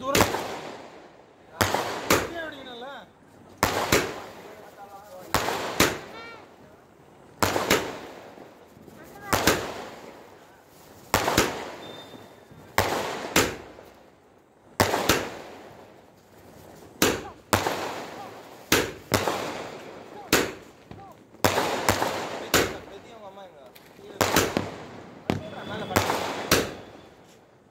gordura.